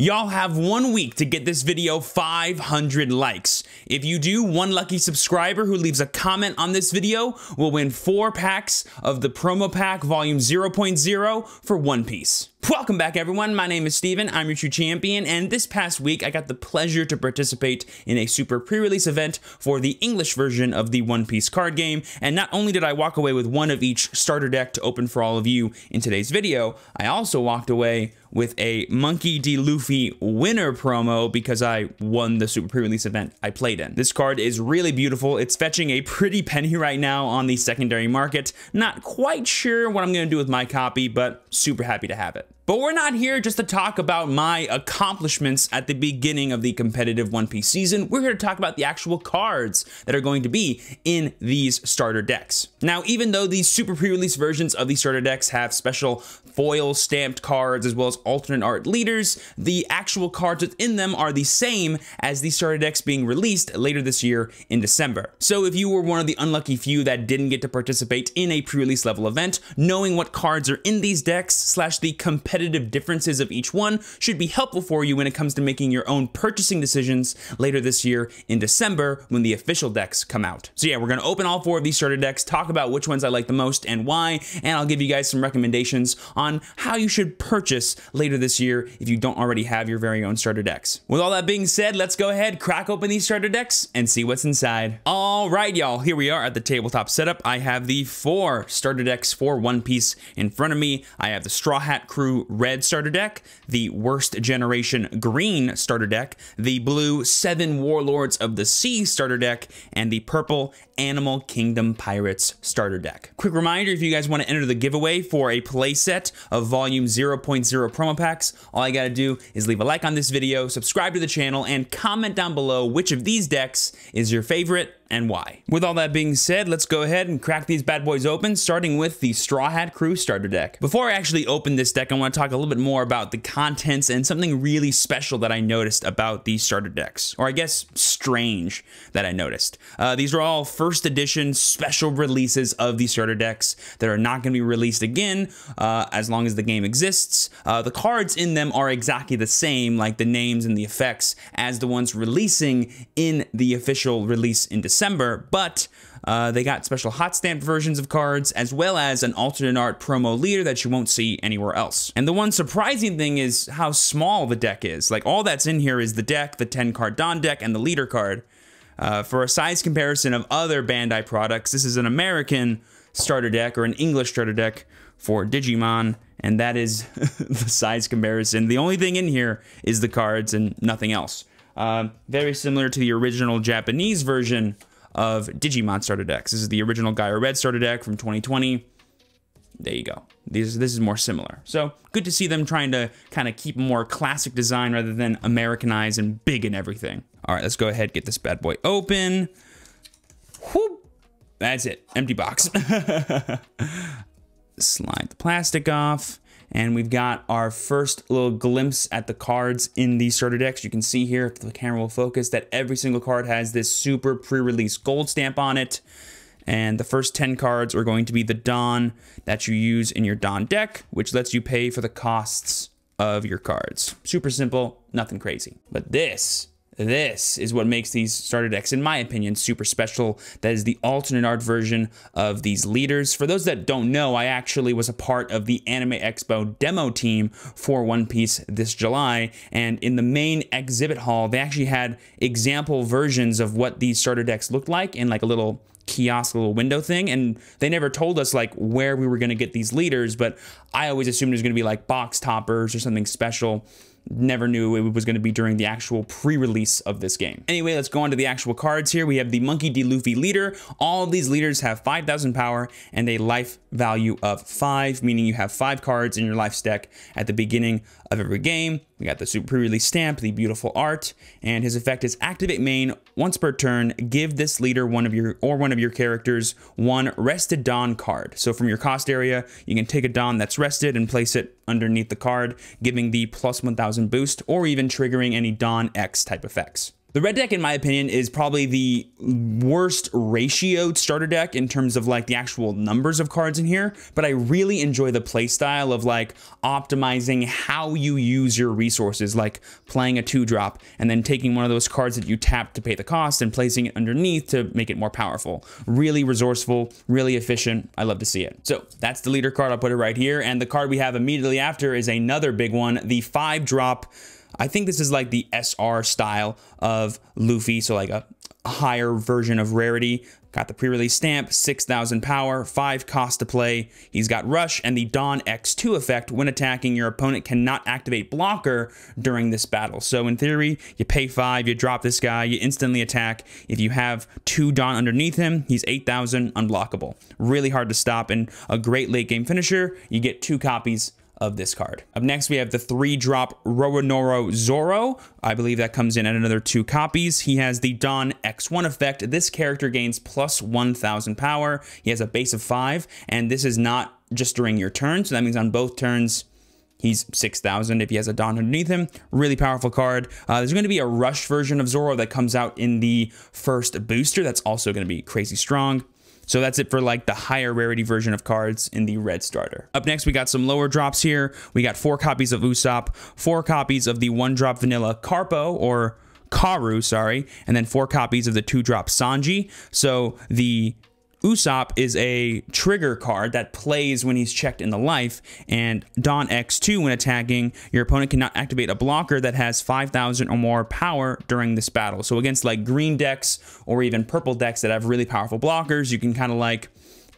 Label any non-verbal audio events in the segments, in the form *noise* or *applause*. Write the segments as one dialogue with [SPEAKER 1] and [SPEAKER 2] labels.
[SPEAKER 1] Y'all have one week to get this video 500 likes. If you do, one lucky subscriber who leaves a comment on this video will win four packs of the promo pack volume 0.0 for One Piece. Welcome back everyone, my name is Steven, I'm your true champion, and this past week I got the pleasure to participate in a super pre-release event for the English version of the One Piece card game, and not only did I walk away with one of each starter deck to open for all of you in today's video, I also walked away with a Monkey D. Luffy winner promo because I won the Super Pre-Release event I played in. This card is really beautiful. It's fetching a pretty *laughs* penny right now on the secondary market. Not quite sure what I'm going to do with my copy, but super happy to have it. But we're not here just to talk about my accomplishments at the beginning of the competitive One Piece season. We're here to talk about the actual cards that are going to be in these starter decks. Now, even though these super pre-release versions of these starter decks have special foil stamped cards as well as alternate art leaders, the actual cards within them are the same as the starter decks being released later this year in December. So if you were one of the unlucky few that didn't get to participate in a pre-release level event, knowing what cards are in these decks slash the competitive differences of each one should be helpful for you when it comes to making your own purchasing decisions later this year in December when the official decks come out. So yeah, we're to open all four of these starter decks, talk about which ones I like the most and why, and I'll give you guys some recommendations on how you should purchase later this year if you don't already have your very own starter decks. With all that being said, let's go ahead, crack open these starter decks and see what's inside. All right, y'all, here we are at the tabletop setup. I have the four starter decks for One Piece in front of me. I have the Straw Hat Crew red starter deck, the worst generation green starter deck, the blue seven warlords of the sea starter deck, and the purple Animal Kingdom Pirates starter deck. Quick reminder, if you guys want to enter the giveaway for a playset of volume 0.0 promo packs, all I gotta do is leave a like on this video, subscribe to the channel, and comment down below which of these decks is your favorite and why. With all that being said, let's go ahead and crack these bad boys open, starting with the Straw Hat Crew starter deck. Before I actually open this deck, I want to talk a little bit more about the contents and something really special that I noticed about these starter decks, or I guess strange that I noticed. Uh, these are all first edition special releases of these starter decks that are not going to be released again uh, as long as the game exists. Uh, the cards in them are exactly the same, like the names and the effects, as the ones releasing in the official release in December December, but uh, they got special hot stamped versions of cards, as well as an alternate art promo leader that you won't see anywhere else. And the one surprising thing is how small the deck is. Like, all that's in here is the deck, the 10 card Don deck, and the leader card. Uh, for a size comparison of other Bandai products, this is an American starter deck or an English starter deck for Digimon, and that is *laughs* the size comparison. The only thing in here is the cards and nothing else. Uh, very similar to the original Japanese version of Digimon starter decks. This is the original Gaia Red starter deck from 2020. There you go. These, this is more similar. So good to see them trying to kind of keep more classic design rather than Americanize and big and everything. All right, let's go ahead get this bad boy open. Whoop. That's it. Empty box. *laughs* Slide the plastic off. And we've got our first little glimpse at the cards in the starter decks. You can see here, if the camera will focus, that every single card has this super pre-release gold stamp on it. And the first 10 cards are going to be the Don that you use in your Don deck, which lets you pay for the costs of your cards. Super simple, nothing crazy. But this this is what makes these starter decks, in my opinion, super special. That is the alternate art version of these leaders. For those that don't know, I actually was a part of the Anime Expo demo team for One Piece this July. And in the main exhibit hall, they actually had example versions of what these starter decks looked like in like a little kiosk little window thing and they never told us like where we were going to get these leaders but i always assumed it was going to be like box toppers or something special never knew it was going to be during the actual pre-release of this game. Anyway, let's go on to the actual cards here. We have the Monkey D. Luffy leader. All of these leaders have 5,000 power and a life value of 5, meaning you have 5 cards in your life stack at the beginning of every game. We got the super pre-release stamp, the beautiful art, and his effect is activate main once per turn. Give this leader one of your or one of your characters one rested Don card. So from your cost area, you can take a Don that's rested and place it underneath the card, giving the plus 1000 boost or even triggering any Don X type effects. The red deck, in my opinion, is probably the worst ratioed starter deck in terms of like the actual numbers of cards in here, but I really enjoy the playstyle of like optimizing how you use your resources, like playing a two drop and then taking one of those cards that you tap to pay the cost and placing it underneath to make it more powerful. Really resourceful, really efficient. I love to see it. So that's the leader card. I'll put it right here. And the card we have immediately after is another big one, the five drop I think this is like the SR style of Luffy, so like a higher version of rarity. Got the pre-release stamp, 6,000 power, 5 cost to play. He's got Rush and the Don X2 effect. When attacking, your opponent cannot activate blocker during this battle. So in theory, you pay 5, you drop this guy, you instantly attack. If you have 2 Don underneath him, he's 8,000 unblockable. Really hard to stop and a great late game finisher. You get 2 copies of this card. Up next, we have the three drop Roronoa Zoro. I believe that comes in at another two copies. He has the Don X1 effect. This character gains plus 1000 power. He has a base of five, and this is not just during your turn. So that means on both turns, He's 6,000 if he has a Don underneath him. Really powerful card. Uh, there's going to be a Rush version of Zoro that comes out in the first booster. That's also going to be crazy strong. So that's it for like the higher rarity version of cards in the red starter. Up next, we got some lower drops here. We got four copies of Usopp, four copies of the one drop vanilla Carpo or Karoo, sorry, and then four copies of the two drop Sanji. So the Usopp is a trigger card that plays when he's checked in the life, and Don X2, when attacking, your opponent cannot activate a blocker that has 5,000 or more power during this battle. So against like green decks or even purple decks that have really powerful blockers, you can kind of like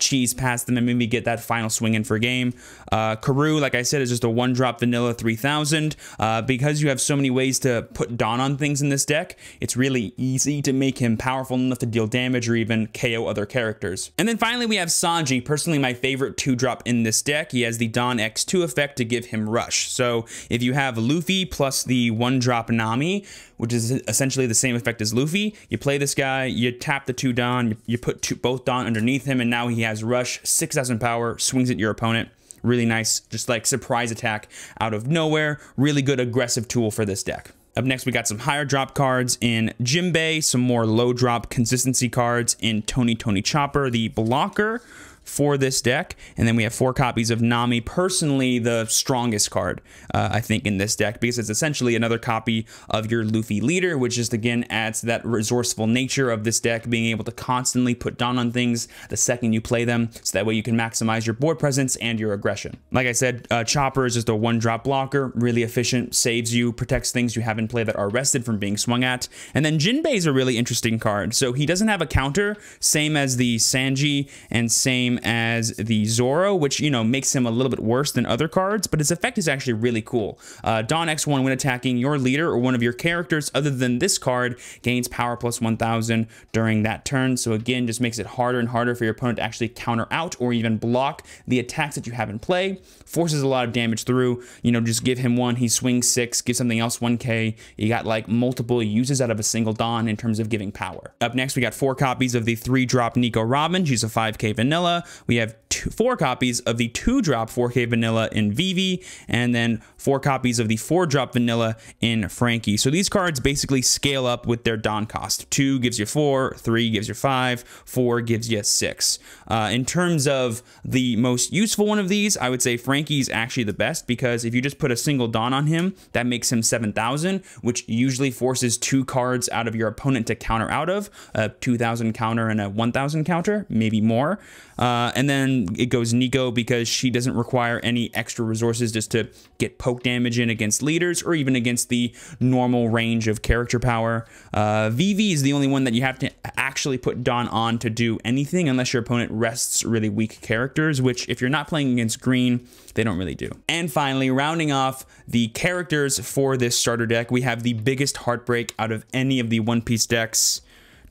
[SPEAKER 1] cheese past them and maybe get that final swing in for game. Uh, Karoo, like I said, is just a one drop vanilla 3000. Uh, because you have so many ways to put Don on things in this deck, it's really easy to make him powerful enough to deal damage or even KO other characters. And then finally, we have Sanji, personally my favorite two drop in this deck. He has the Don X2 effect to give him rush. So if you have Luffy plus the one drop Nami, which is essentially the same effect as Luffy. You play this guy, you tap the two Don, you, you put two, both Don underneath him, and now he has Rush, 6,000 power, swings at your opponent. Really nice, just like surprise attack out of nowhere. Really good aggressive tool for this deck. Up next, we got some higher drop cards in Jinbei, some more low drop consistency cards in Tony Tony Chopper, the blocker for this deck. And then we have four copies of Nami, personally the strongest card, uh, I think, in this deck, because it's essentially another copy of your Luffy leader, which just, again, adds to that resourceful nature of this deck, being able to constantly put down on things the second you play them, so that way you can maximize your board presence and your aggression. Like I said, uh, Chopper is just a one-drop blocker, really efficient, saves you, protects things you have in play that are rested from being swung at. And then Jinbei is a really interesting card. So he doesn't have a counter, same as the Sanji and same same as the Zoro, which, you know, makes him a little bit worse than other cards, but his effect is actually really cool. Uh, Don X1, when attacking your leader or one of your characters other than this card, gains power plus 1000 during that turn. So again, just makes it harder and harder for your opponent to actually counter out or even block the attacks that you have in play. Forces a lot of damage through. You know, just give him one, he swings six, give something else 1k. You got like multiple uses out of a single Don in terms of giving power. Up next, we got four copies of the three drop Nico Robin. She's a 5k vanilla we have two, four copies of the two drop 4K vanilla in Vivi, and then four copies of the four drop vanilla in Franky. So these cards basically scale up with their Don cost. Two gives you four, three gives you five, four gives you six. Uh, in terms of the most useful one of these, I would say Franky's actually the best because if you just put a single Don on him, that makes him 7,000, which usually forces two cards out of your opponent to counter out of, a 2,000 counter and a 1,000 counter, maybe more. Uh, and then it goes Nico because she doesn't require any extra resources just to get poke damage in against leaders or even against the normal range of character power. Uh, Vivi is the only one that you have to actually put Don on to do anything unless your opponent rests really weak characters, which if you're not playing against green, they don't really do. And finally, rounding off the characters for this starter deck, we have the biggest heartbreak out of any of the One Piece decks.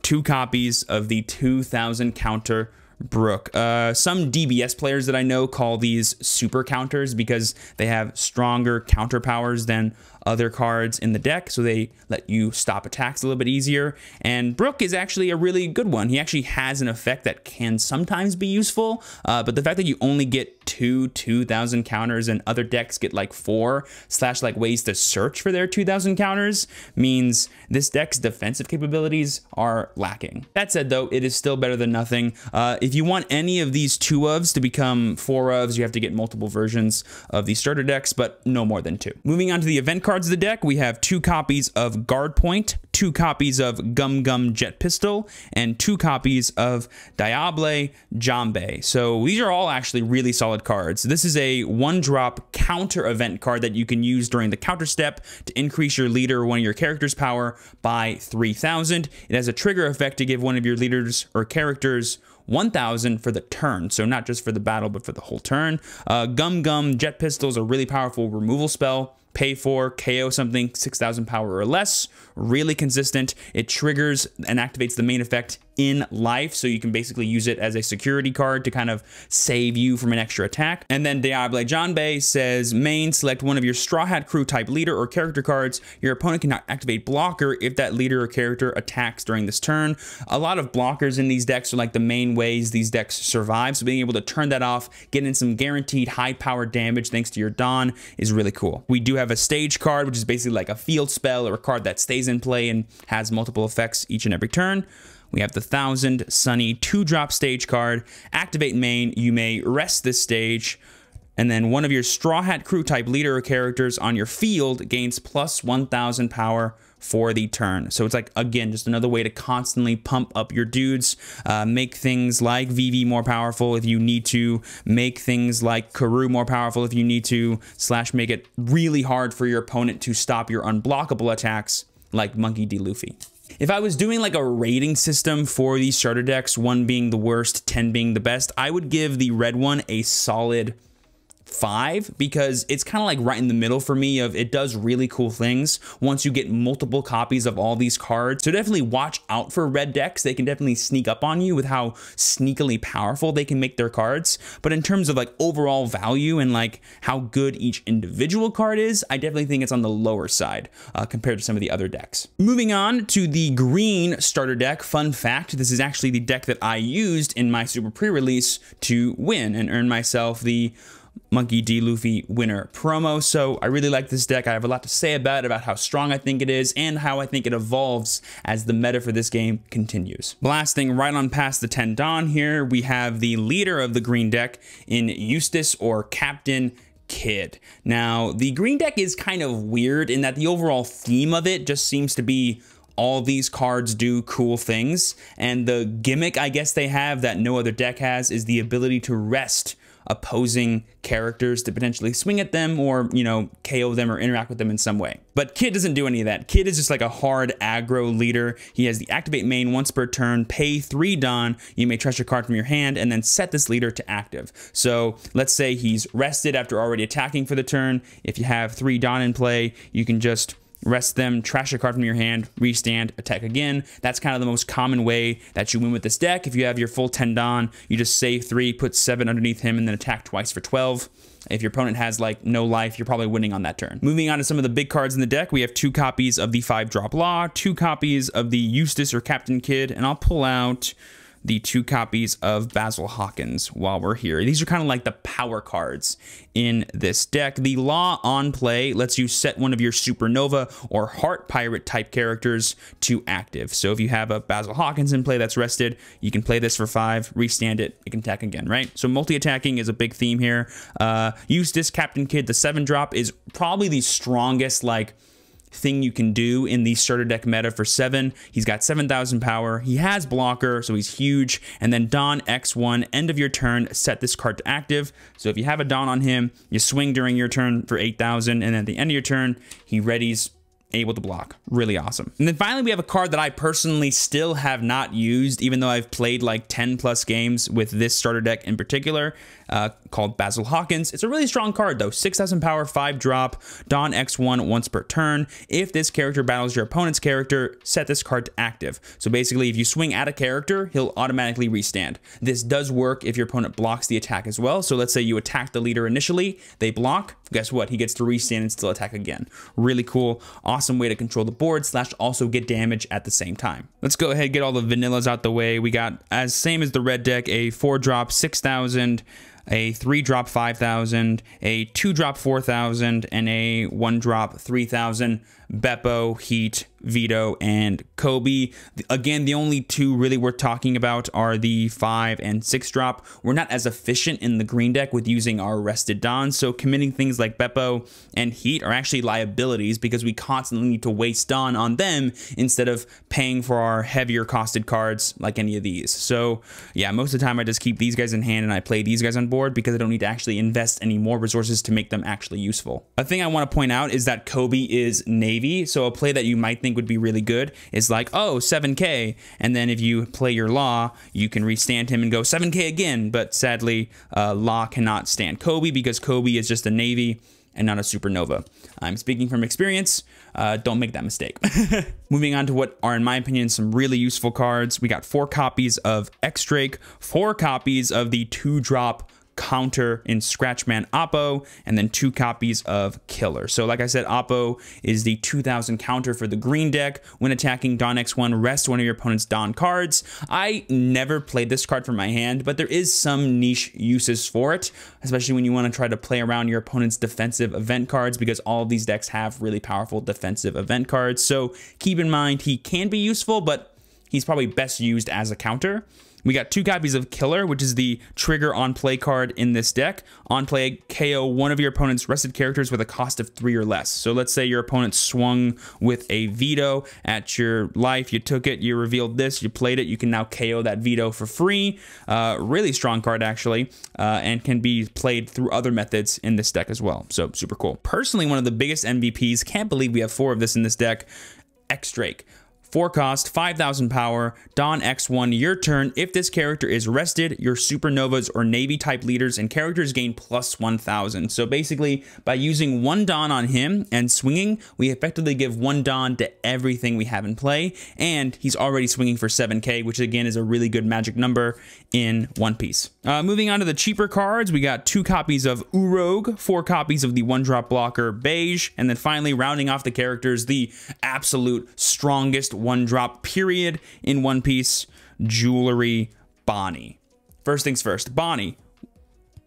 [SPEAKER 1] Two copies of the 2000 counter Brook. Uh, some DBS players that I know call these super counters because they have stronger counter powers than other cards in the deck, so they let you stop attacks a little bit easier. And Brook is actually a really good one. He actually has an effect that can sometimes be useful, uh, but the fact that you only get two 2000 counters and other decks get like four slash like ways to search for their 2000 counters means this deck's defensive capabilities are lacking. That said though, it is still better than nothing. Uh, if you want any of these two ofs to become four ofs, you have to get multiple versions of these starter decks, but no more than two. Moving on to the event cards of the deck, we have two copies of Guard Point, two copies of Gum Gum Jet Pistol, and two copies of Diable Jambe. So these are all actually really solid cards. This is a one drop counter event card that you can use during the counter step to increase your leader one of your characters' power by 3000. It has a trigger effect to give one of your leaders or characters 1000 for the turn. So not just for the battle, but for the whole turn. Uh, Gum Gum Jet Pistol is a really powerful removal spell pay for, KO something 6,000 power or less. Really consistent. It triggers and activates the main effect in life, so you can basically use it as a security card to kind of save you from an extra attack. And then Diable Jambe says, main, select one of your Straw Hat Crew type leader or character cards. Your opponent cannot activate blocker if that leader or character attacks during this turn. A lot of blockers in these decks are like the main ways these decks survive, so being able to turn that off, get in some guaranteed high power damage thanks to your Don is really cool. We do have a stage card, which is basically like a field spell or a card that stays in play and has multiple effects each and every turn. We have the Thousand Sunny two drop stage card. Activate main. You may rest this stage. And then one of your Straw Hat Crew type leader characters on your field gains plus 1000 power for the turn. So it's like, again, just another way to constantly pump up your dudes, uh, make things like Vivi more powerful if you need to, make things like Karoo more powerful if you need to, slash make it really hard for your opponent to stop your unblockable attacks like Monkey D. Luffy. If I was doing like a rating system for these starter decks, one being the worst, 10 being the best, I would give the red one a solid five because it's kind of like right in the middle for me of it does really cool things once you get multiple copies of all these cards. So definitely watch out for red decks. They can definitely sneak up on you with how sneakily powerful they can make their cards. But in terms of like overall value and like how good each individual card is, I definitely think it's on the lower side uh, compared to some of the other decks. Moving on to the green starter deck. Fun fact, this is actually the deck that I used in my super pre-release to win and earn myself the Monkey D. Luffy winner promo. So I really like this deck. I have a lot to say about it, about how strong I think it is, and how I think it evolves as the meta for this game continues. Blasting right on past the 10 Don here, we have the leader of the green deck in Eustass or Captain Kid. Now, the green deck is kind of weird in that the overall theme of it just seems to be all these cards do cool things. And the gimmick, I guess, they have that no other deck has is the ability to rest opposing characters to potentially swing at them or, you know, KO them or interact with them in some way. But Kid doesn't do any of that. Kid is just like a hard aggro leader. He has the activate main once per turn, pay three Don. You may treasure card from your hand and then set this leader to active. So let's say he's rested after already attacking for the turn. If you have three Don in play, you can just rest them, trash a card from your hand, restand, attack again. That's kind of the most common way that you win with this deck. If you have your full 10 Don, you just save 3, put 7 underneath him, and then attack twice for 12. If your opponent has like no life, you're probably winning on that turn. Moving on to some of the big cards in the deck, we have two copies of the 5 drop law, two copies of the Eustass or Captain Kid, and I'll pull out the two copies of Basil Hawkins while we're here. These are kind of like the power cards in this deck. The Law on play lets you set one of your Supernova or Heart Pirate type characters to active. So if you have a Basil Hawkins in play that's rested, you can play this for five, restand it, it can attack again, right? So multi-attacking is a big theme here. Uh, Eustass, Captain Kid. the seven drop is probably the strongest like thing you can do in the starter deck meta for 7. He's got 7,000 power. He has blocker, so he's huge. And then Don X1, end of your turn, set this card to active. So if you have a Don on him, you swing during your turn for 8,000, and at the end of your turn, he readies able to block. Really awesome. And then finally, we have a card that I personally still have not used, even though I've played like 10 plus games with this starter deck in particular, uh, called Basil Hawkins. It's a really strong card though. 6,000 power, 5 drop, Don X1 once per turn. If this character battles your opponent's character, set this card to active. So basically, if you swing at a character, he'll automatically restand. This does work if your opponent blocks the attack as well. So let's say you attack the leader initially, they block, guess what? He gets to restand and still attack again. Really cool. Awesome way to control the board slash also get damage at the same time. Let's go ahead and get all the vanillas out the way. We got, as same as the red deck, a 4-drop 6,000, a 3-drop 5,000, a 2-drop 4,000, and a 1-drop 3,000. Bepo, Heat, Vito, and Koby. Again, the only two really worth talking about are the 5 and 6 drop. We're not as efficient in the green deck with using our rested Don, so committing things like Bepo and Heat are actually liabilities because we constantly need to waste Don on them instead of paying for our heavier costed cards like any of these. So yeah, most of the time I just keep these guys in hand and I play these guys on board because I don't need to actually invest any more resources to make them actually useful. A thing I want to point out is that Koby is Navy, so a play that you might think would be really good is like, oh, 7k. And then if you play your Law, you can restand him and go 7k again. But sadly, uh, Law cannot stand Koby because Koby is just a Navy and not a supernova. I'm speaking from experience. Uh, don't make that mistake. *laughs* Moving on to what are, in my opinion, some really useful cards. We got four copies of X Drake, four copies of the two drop counter in Scratchmen Apoo, and then two copies of Killer. So like I said, Apoo is the 2000 counter for the green deck. When attacking Don X1, rest one of your opponent's Don cards. I never played this card from my hand, but there is some niche uses for it, especially when you want to try to play around your opponent's defensive event cards because all these decks have really powerful defensive event cards. So keep in mind he can be useful, but he's probably best used as a counter. We got two copies of Killer, which is the trigger on play card in this deck. On play, KO one of your opponent's rested characters with a cost of three or less. So let's say your opponent swung with a Vito at your life. You took it, you revealed this, you played it. You can now KO that Vito for free. Uh, really strong card, actually, uh, and can be played through other methods in this deck as well. So super cool. Personally, one of the biggest MVPs. Can't believe we have four of this in this deck. X Drake. 4 cost, 5000 power, Don X1, your turn. If this character is rested, your supernovas or navy type leaders and characters gain plus 1000. So basically, by using one Don on him and swinging, we effectively give one Don to everything we have in play. And he's already swinging for 7k, which again is a really good magic number in One Piece. Uh, moving on to the cheaper cards, we got two copies of Urog, four copies of the one drop blocker Beige, and then finally rounding off the characters, the absolute strongest one drop period in One Piece jewelry Bonney. First things first, Bonney.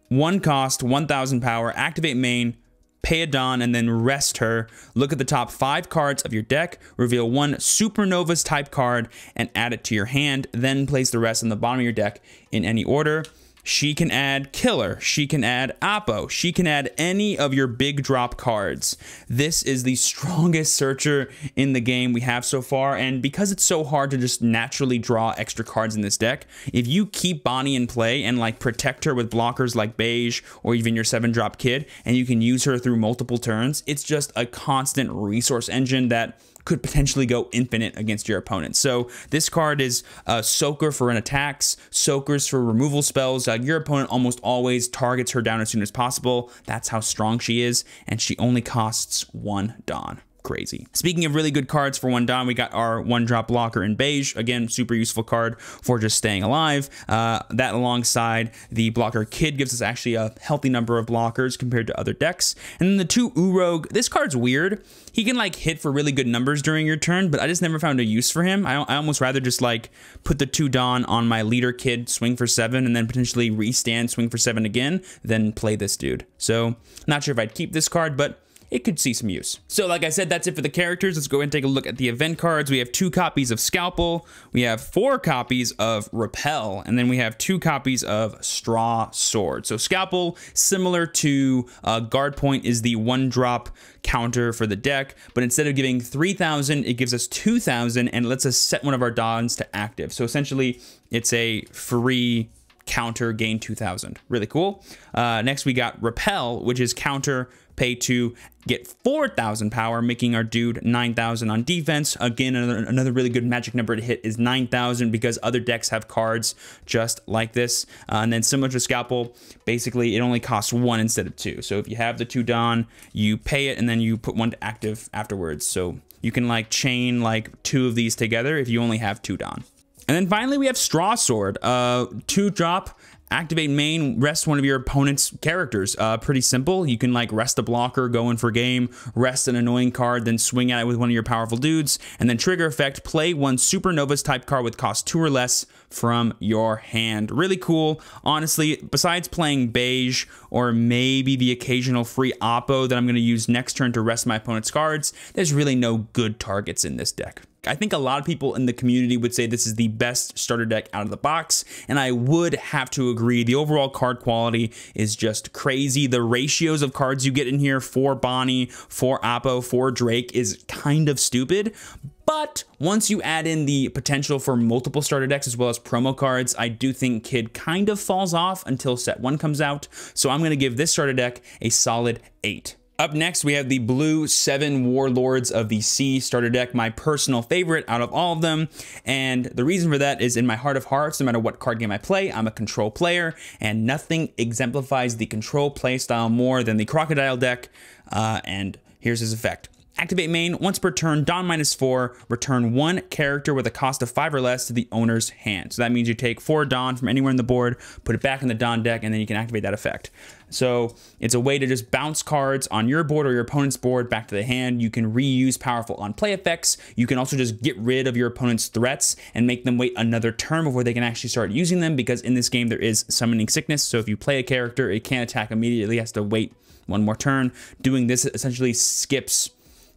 [SPEAKER 1] One cost, 1000 power, activate main, pay a Don, and then rest her. Look at the top five cards of your deck, reveal one Supernova's type card, and add it to your hand. Then place the rest on the bottom of your deck in any order. She can add Killer. She can add Apoo. She can add any of your big drop cards. This is the *laughs* strongest searcher in the game we have so far, and because it's so hard to just naturally draw extra cards in this deck, if you keep Bonney in play and like protect her with blockers like Beige or even your 7-drop Kid, and you can use her through multiple turns, it's just a constant resource engine that could potentially go infinite against your opponent. So this card is a soaker for an attacks, soakers for removal spells. Uh, your opponent almost always targets her down as soon as possible. That's how strong she is, and she only costs one Don crazy. Speaking of really good cards for one Don, we got our one drop blocker in beige. Again, super useful card for just staying alive. Uh, that alongside the blocker kid gives us actually a healthy number of blockers compared to other decks. And then the two Urog, this card's weird. He can like hit for really good numbers during your turn, but I just never found a use for him. I, I almost rather just like put the two Don on my leader kid, swing for seven, and then potentially restand, swing for seven again, then play this dude. So not sure if I'd keep this card, but it could see some use. So like I said, that's it for the characters. Let's go and take a look at the event cards. We have two copies of Scalpel, we have four copies of Repel, and then we have two copies of Straw Sword. So Scalpel, similar to uh, Guard Point, is the one drop counter for the deck, but instead of giving 3,000, it gives us 2,000 and lets us set one of our Dons to active. So essentially, it's a free counter gain 2000 really cool uh, next we got repel which is counter pay to get 4,000 power, making our dude 9,000 on defense. Again, another, another, really good magic number to hit is 9,000 because other decks have cards just like this. Uh, and then similar to Scalpel, basically it only costs one instead of two. So if you have the two Don, you pay it and then you put one to active afterwards. So you can like chain like two of these together if you only have two Don. And then finally we have Straw Sword, uh, two drop activate main, rest one of your opponent's characters. Uh, pretty simple. You can like rest a blocker, go in for game, rest an annoying card, then swing at it with one of your powerful dudes, and then trigger effect, play one Supernovas type card with cost two or less from your hand. Really cool. Honestly, besides playing beige or maybe the occasional free Apoo that I'm going to use next turn to rest my opponent's cards, there's really no good targets in this deck. I think a lot of people in the community would say this is the best starter deck out of the box, and I would have to agree. The overall card quality is just crazy. The ratios of cards you get in here for Bonney, for Apoo, for Drake is kind of stupid, but once you add in the potential for multiple starter decks as well as promo cards, I do think Kid kind of falls off until set one comes out. So I'm going to give this starter deck a solid eight. Up next, we have the blue seven Warlords of the Sea starter deck, my personal favorite out of all of them. And the reason for that is in my heart of hearts, no matter what card game I play, I'm a control player, and nothing exemplifies the control playstyle more than the Crocodile deck. Uh, and here's his effect. Activate main, once per turn, Don minus four, return one character with a cost of five or less to the owner's hand. So that means you take four Don from anywhere in the board, put it back in the Don deck, and then you can activate that effect. So it's a way to just bounce cards on your board or your opponent's board back to the hand. You can reuse powerful on play effects. You can also just get rid of your opponent's threats and make them wait another turn before they can actually start using them because in this game there is summoning sickness. So if you play a character, it can't attack immediately, it has to wait one more turn. Doing this essentially skips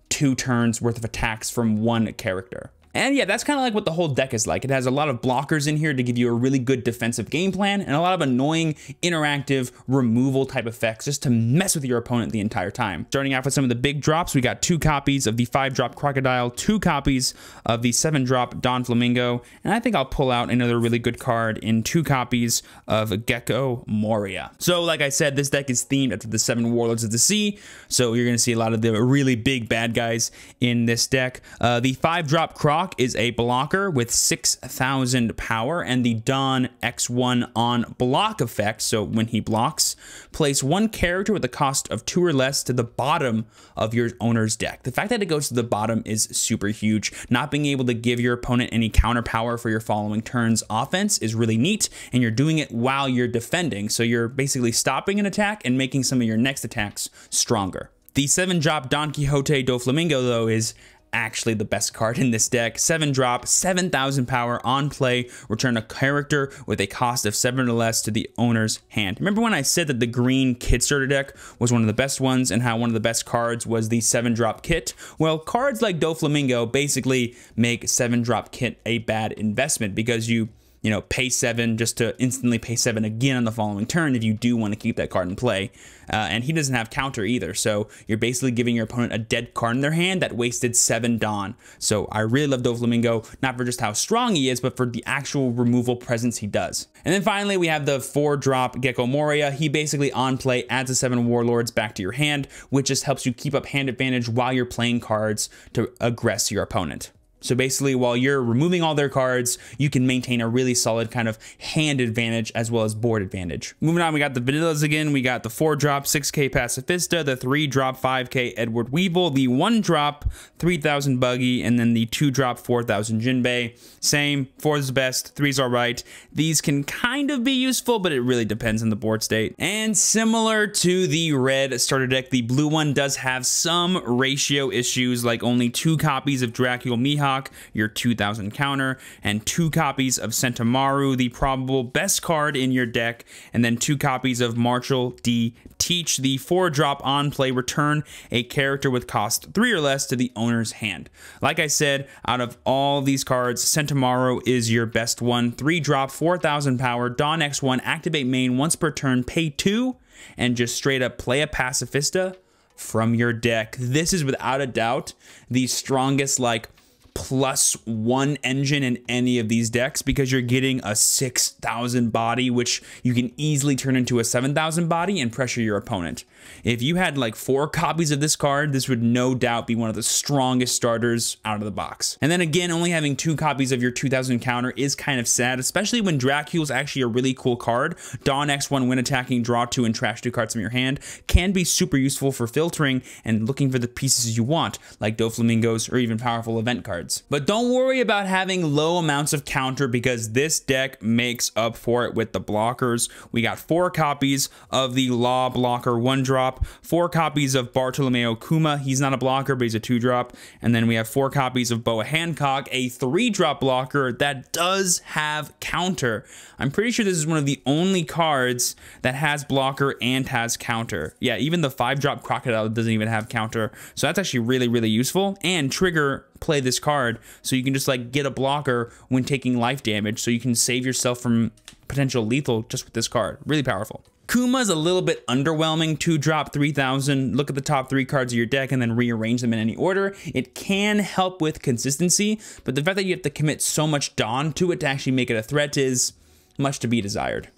[SPEAKER 1] two turns worth of attacks from one character. And yeah, that's kind of like what the whole deck is like. It has a lot of blockers in here to give you a really good defensive game plan and a lot of annoying interactive removal type effects just to mess with your opponent the entire time. Starting off with some of the big drops, we got two copies of the five drop Crocodile, two copies of the seven drop Doflamingo, and I think I'll pull out another really good card in two copies of Gecko Moria. So like I said, this deck is themed after the seven Warlords of the Sea, so you're going to see a lot of the really big bad guys in this deck. Uh, the five drop Croc Is a blocker with 6,000 power, and the Don X1 on block effect, so when he blocks, place one character with a cost of two or less to the bottom of your owner's deck. The fact that it goes to the bottom is super huge. Not being able to give your opponent any counter power for your following turn's offense is really neat, and you're doing it while you're defending, so you're basically stopping an attack and making some of your next attacks stronger. The 7 drop Don Quixote Doflamingo, though, is actually the best card in this deck. 7 drop, 7000 power on play, return a character with a cost of 7 or less to the owner's hand. Remember when I said that the green Kid starter deck was one of the best ones and how one of the best cards was the 7 drop Kid? Well, cards like Doflamingo basically make 7 drop Kid a bad investment because you you know, pay seven just to instantly pay seven again on the following turn if you do want to keep that card in play. Uh, and he doesn't have counter either, so you're basically giving your opponent a dead card in their hand that wasted seven Don. So I really love Doflamingo, not for just how strong he is, but for the actual removal presence he does. And then finally, we have the four drop Gecko Moria. He basically on play adds a seven Warlords back to your hand, which just helps you keep up hand advantage while you're playing cards to aggress your opponent. So basically, while you're removing all their cards, you can maintain a really solid kind of hand advantage as well as board advantage. Moving on, we got the vanillas again. We got the 4-drop 6k Pacifista, the 3-drop 5k Edward Weevil, the 1-drop 3000 Buggy, and then the 2-drop 4000 Jinbei. Same, 4 is the best, 3's alright. These can kind of be useful, but it really depends on the board state. And similar to the red starter deck, the blue one does have some ratio issues, like only two copies of Dracule Mihawk Your 2000 counter, and two copies of Sentomaru, the probable best card in your deck, and then two copies of Marshall D. Teach, the four drop on play return a character with cost three or less to the owner's hand. Like I said, out of all these cards, Sentomaru is your best one. Three drop, 4000 power, Don X1, activate main once per turn, pay two, and just straight up play a pacifista from your deck. This is without a doubt the strongest, like, plus one engine in any of these decks because you're getting a 6,000 body, which you can easily turn into a 7,000 body and pressure your opponent. If you had like four copies of this card, this would no doubt be one of the strongest starters out of the box. And then again, only having two copies of your 2000 counter is kind of sad, especially when Dracule is actually a really cool card. Don X1 when attacking, draw two and trash two cards from your hand can be super useful for filtering and looking for the pieces you want, like Doflamingos or even powerful event cards. Cards. But don't worry about having low amounts of counter because this deck makes up for it with the blockers. We got four copies of the Law Blocker one drop, four copies of Bartolomeo Kuma. He's not a blocker, but he's a two drop. And then we have four copies of Boa Hancock, a three drop blocker that does have counter. I'm pretty sure this is one of the only cards that has blocker and has counter. Yeah, even the five drop Crocodile doesn't even have counter. So that's actually really, really useful. And trigger play this card so you can just like get a blocker when taking life damage so you can save yourself from potential lethal just with this card. Really powerful. Kuma's a little bit underwhelming. to drop 3000. Look at the top three cards of your deck and then rearrange them in any order. It can help with consistency, but the fact that you have to commit so much Don to it to actually make it a threat is much to be desired.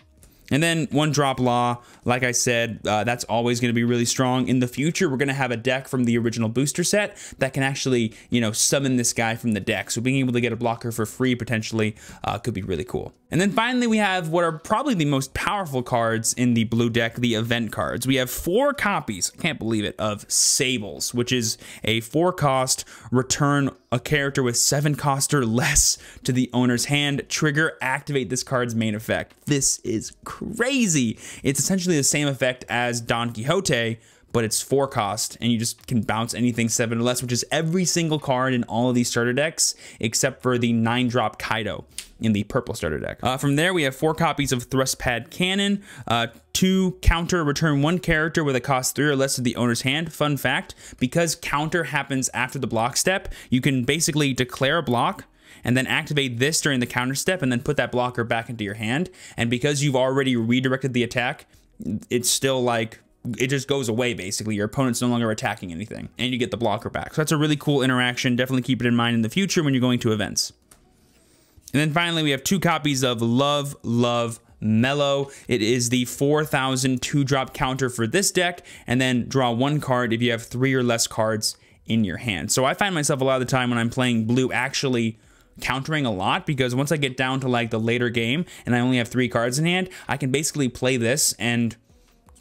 [SPEAKER 1] And then one drop law, like I said, uh, that's always going to be really strong. In the future, we're going to have a deck from the original booster set that can actually, you know, summon this guy from the deck. So being able to get a blocker for free potentially uh, could be really cool. And then finally, we have what are probably the most powerful cards in the blue deck, the event cards. We have four copies, I can't believe it, of Sables, which is a four cost return a character with seven cost or less to the owner's hand. Trigger, activate this card's main effect. This is crazy. It's essentially the same effect as Don Quixote, but it's four cost and you just can bounce anything seven or less, which is every single card in all of these starter decks except for the nine drop Kaido in the purple starter deck. Uh, from there, we have four copies of Thrust Pad Cannon, uh, two counter, return one character with a cost three or less of the owner's hand. Fun fact, because counter happens after the block step, you can basically declare a block, and then activate this during the counter step and then put that blocker back into your hand. And because you've already redirected the attack, it's still like it just goes away basically. Your opponent's no longer attacking anything and you get the blocker back. So that's a really cool interaction. Definitely keep it in mind in the future when you're going to events. And then finally, we have two copies of Love, Love, Mellow. It is the 4,000 two drop counter for this deck, and then draw one card if you have three or less cards in your hand. So I find myself a lot of the time when I'm playing blue actually countering a lot because once I get down to like the later game and I only have three cards in hand, I can basically play this and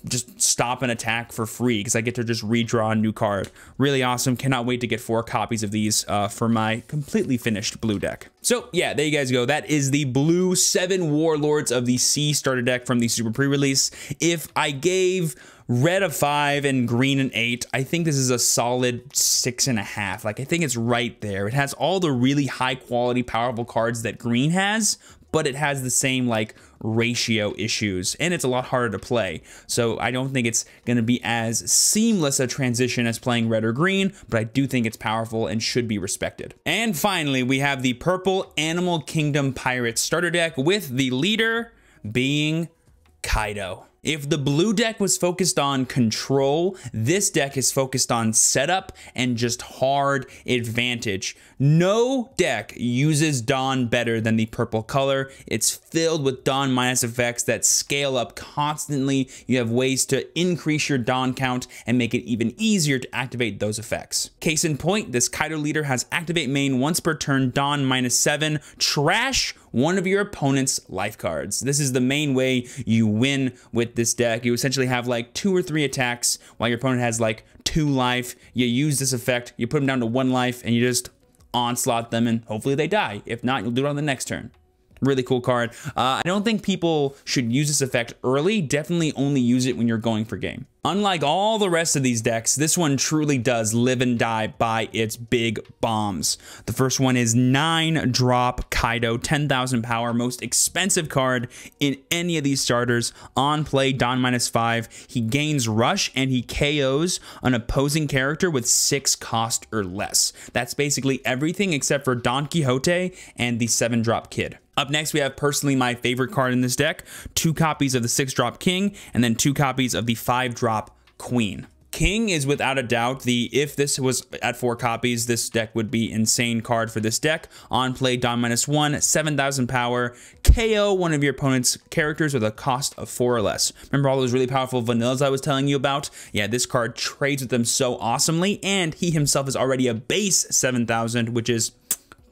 [SPEAKER 1] just stop an attack for free because I get to just redraw a new card. Really awesome. Cannot wait to get four copies of these uh, for my completely finished blue deck. So yeah, there you guys go. That is the blue seven warlords of the sea starter deck from the super pre-release. If I gave red a five and green an eight. I think this is a solid six and a half. Like I think it's right there. It has all the really high quality, powerful cards that green has, but it has the same like ratio issues and it's a lot harder to play. So I don't think it's going to be as seamless a transition as playing red or green, but I do think it's powerful and should be respected. And finally, we have the purple Animal Kingdom Pirates starter deck with the leader being Kaido. If the blue deck was focused on control, this deck is focused on setup and just hard advantage. No deck uses Don better than the purple color. It's filled with Don minus effects that scale up constantly. You have ways to increase your Don count and make it even easier to activate those effects. Case in point, this Kaido leader has activate main once per turn Don minus 7, trash one of your opponent's life cards. This is the main way you win with this deck. You essentially have like two or three attacks while your opponent has like two life. You use this effect, you put them down to one life, and you just onslaught them, and hopefully they die. If not, you'll do it on the next turn. Really cool card. Uh, I don't think people should use this effect early. Definitely only use it when you're going for game. Unlike all the rest of these decks, this one truly does live and die by its big bombs. The first one is 9 drop Kaido, 10,000 power, most expensive card in any of these starters. On play, Don minus 5. He gains rush and he KOs an opposing character with 6 cost or less. That's basically everything except for Don Quixote and the 7 drop Kid. Up next, we have personally my favorite card in this deck, two copies of the 6 drop King, and then two copies of the 5 drop Queen. King is without a doubt the, if this was at four copies, this deck would be insane card for this deck. On play, Don minus one, 7,000 power, KO one of your opponent's characters with a cost of four or less. Remember all those really powerful vanillas I was telling you about? Yeah, this card trades with them so awesomely, and he himself is already a base 7,000, which is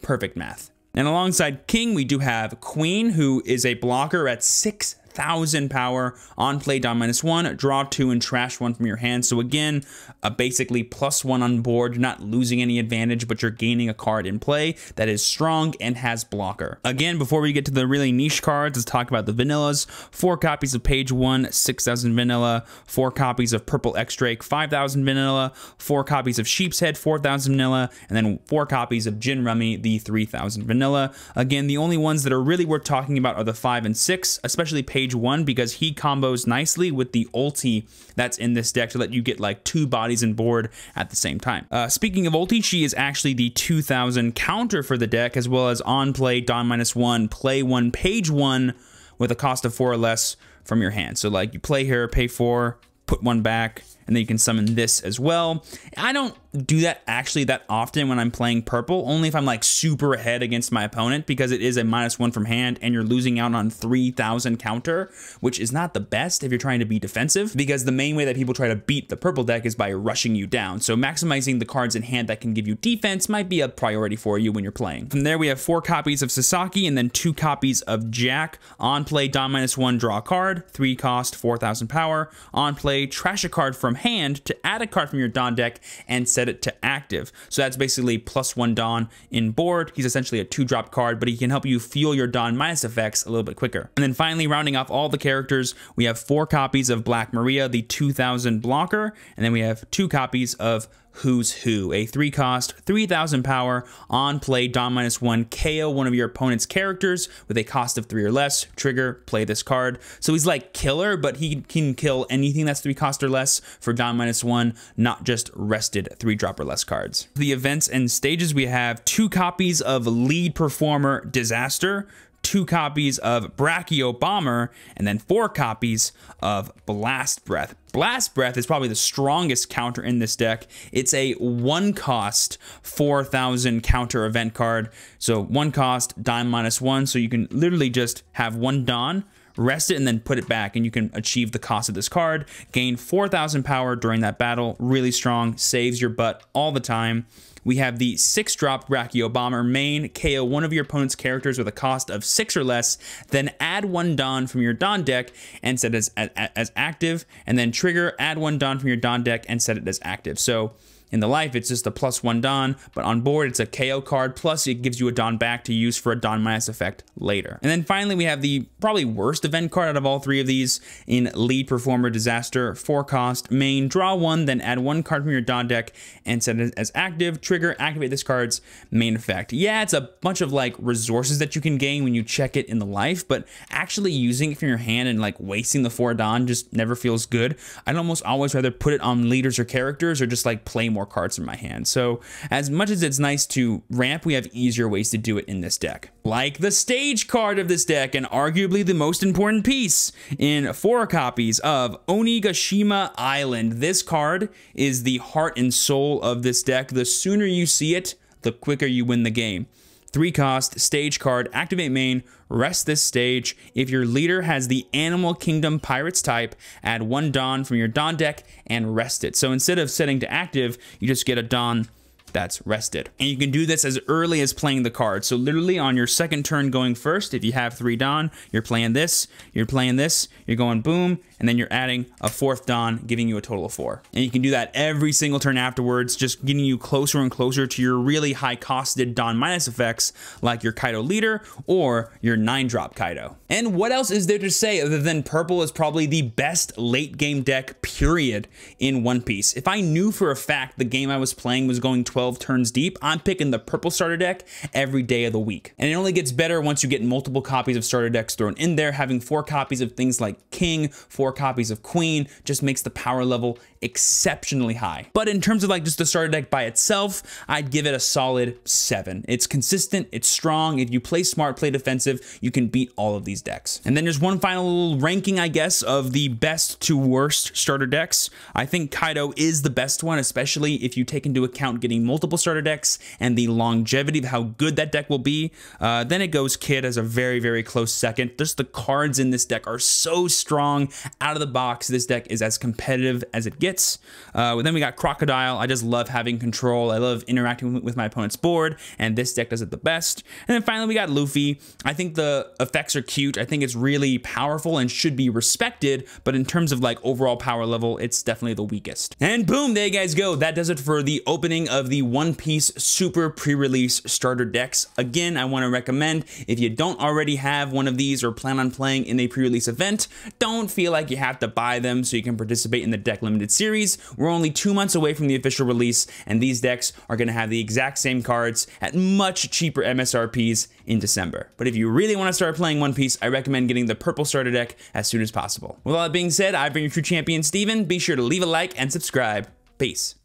[SPEAKER 1] perfect math. And alongside King, we do have Queen, who is a blocker at 6,000 4,000 power. On play, Don minus one, draw two, and trash one from your hand. So again, a basically plus one on board. You're not losing any advantage, but you're gaining a card in play that is strong and has blocker. Again, before we get to the really niche cards, let's talk about the vanillas. Four copies of Page One, 6,000 vanilla. Four copies of Purple X-Drake, 5,000 vanilla. Four copies of Sheep's Head, 4,000 vanilla. And then four copies of Gin Rummy, the 3,000 vanilla. Again, the only ones that are really worth talking about are the five and six, especially Page One, because he combos nicely with the ulti that's in this deck to let you get like two bodies and board at the same time. Uh, speaking of ulti, she is actually the 2000 counter for the deck, as well as on play, Don minus one, play one, page one with a cost of four or less from your hand. So like you play here, pay four, put one back, and then you can summon this as well. I don't do that actually that often when I'm playing purple, only if I'm like super ahead against my opponent because it is a minus one from hand and you're losing out on 3,000 counter, which is not the best if you're trying to be defensive because the main way that people try to beat the purple deck is by rushing you down. So maximizing the cards in hand that can give you defense might be a priority for you when you're playing. From there, we have four copies of Sasaki and then two copies of Jack. On play, Don minus one, draw a card, three cost, 4,000 power. On play, trash a card from hand to add a card from your Don deck and set it to active. So that's basically plus one Don in board. He's essentially a two drop card, but he can help you fuel your Don minus effects a little bit quicker. And then finally, rounding off all the characters, we have four copies of Black Maria, the 2000 blocker, and then we have two copies of Who's Who, a three cost, 3000 power, on play, Don minus one, KO one of your opponent's characters with a cost of three or less, trigger, play this card. So he's like Killer, but he can kill anything that's three cost or less for Don minus one, not just rested three drop or less cards. The events and stages, we have two copies of lead performer Disaster, two copies of Brachio Bomber, and then four copies of Blast Breath. Blast Breath is probably the strongest counter in this deck. It's a one cost 4000 counter event card. So one cost, dime minus one. So you can literally just have one Don rest it and then put it back and you can achieve the cost of this card. Gain 4000 power during that battle. Really strong. Saves your butt all the time. We have the six drop Brachio Bomber main, KO one of your opponent's characters with a cost of six or less, then add one Don from your Don deck and set it as, as, as active, and then trigger, add one Don from your Don deck and set it as active. So in the life, it's just a plus one Don, but on board, it's a KO card, plus it gives you a Don back to use for a Don minus effect later. And then finally, we have the probably worst event card out of all three of these in Lead Performer Disaster, four cost, main, draw one, then add one card from your Don deck and set it as active, trigger, activate this card's main effect. Yeah, it's a bunch of like resources that you can gain when you check it in the life, but actually using it from your hand and like wasting the four Don just never feels good. I'd almost always rather put it on leaders or characters or just like play cards in my hand. So as much as it's nice to ramp, we have easier ways to do it in this deck. Like the stage card of this deck and arguably the most important piece in four copies of Onigashima Island. This card is the heart and soul of this deck. The sooner you see it, the quicker you win the game. Three cost, stage card, activate main, rest this stage. If your leader has the Animal Kingdom Pirates type, add one Don from your Don deck and rest it. So instead of setting to active, you just get a Don that's rested. And you can do this as early as playing the card. So literally on your second turn going first, if you have three Don, you're playing this, you're playing this, you're going boom, and then you're adding a fourth Don, giving you a total of four. And you can do that every single turn afterwards, just getting you closer and closer to your really high costed Don minus effects, like your Kaido leader or your nine drop Kaido. And what else is there to say other than purple is probably the best late game deck, period, in One Piece. If I knew for a fact the game I was playing was going 12 turns deep, I'm picking the purple starter deck every day of the week. And it only gets better once you get multiple copies of starter decks thrown in there, having four copies of things like King, four copies of Queen just makes the power level exceptionally high. But in terms of like just the starter deck by itself, I'd give it a solid seven. It's consistent, it's strong. If you play smart, play defensive, you can beat all of these decks. And then there's one final little ranking, I guess, of the best to worst starter decks. I think Kaido is the best one, especially if you take into account getting multiple starter decks and the longevity of how good that deck will be. Uh, then it goes Kid as a very, very close second. Just the cards in this deck are so strong out of the box. This deck is as competitive as it gets. Uh, then we got Crocodile. I just love having control. I love interacting with my opponent's board, and this deck does it the best. And then finally, we got Luffy. I think the effects are cute. I think it's really powerful and should be respected, but in terms of like overall power level, it's definitely the weakest. And boom, there you guys go. That does it for the opening of the One Piece Super pre-release starter decks. Again, I want to recommend if you don't already have one of these or plan on playing in a pre-release event, don't feel like you have to buy them so you can participate in the deck limited series. We're only two months away from the official release, and these decks are going to have the exact same cards at much cheaper MSRPs in December. But if you really want to start playing One Piece, I recommend getting the purple starter deck as soon as possible. With all that being said, I've been your true champion, Steven. Be sure to leave a like and subscribe. Peace.